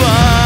fly.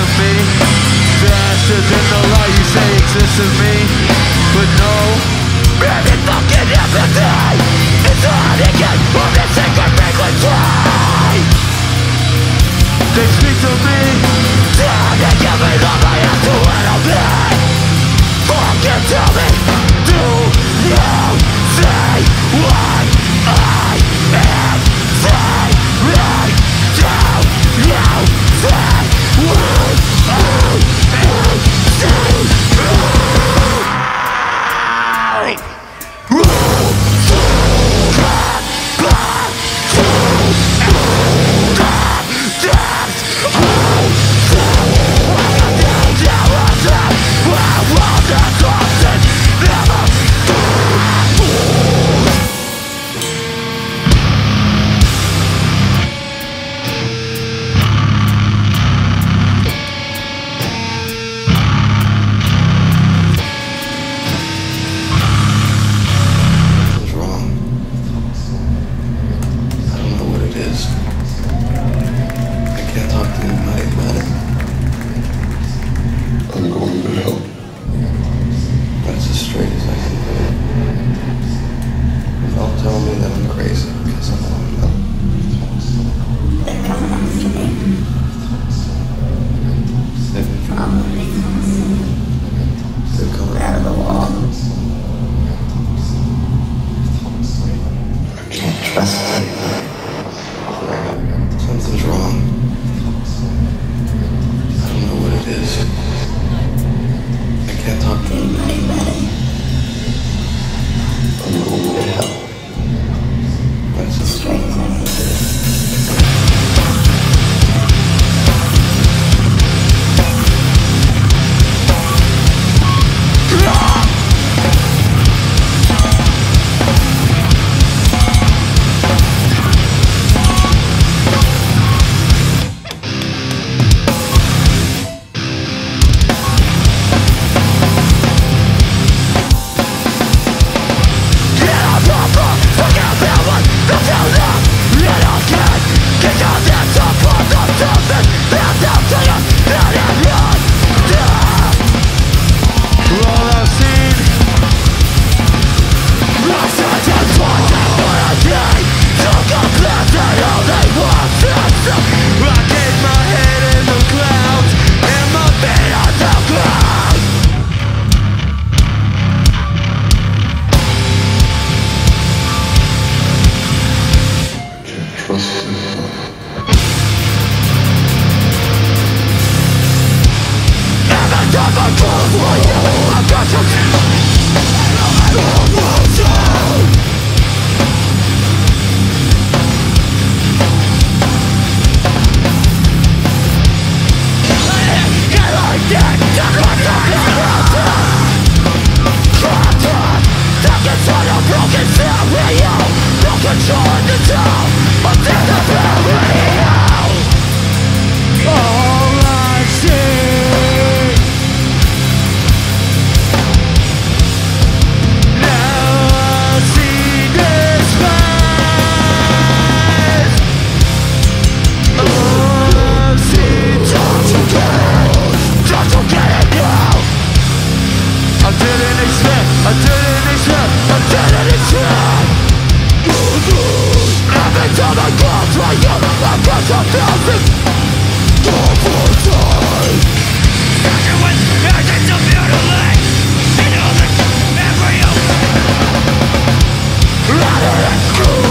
to me The answers in the light you say exists in me. But no. Maybe fucking empathy It's the again. Of the sacred frequency They speak to me. Trying to give me the way to where I'll You're a fool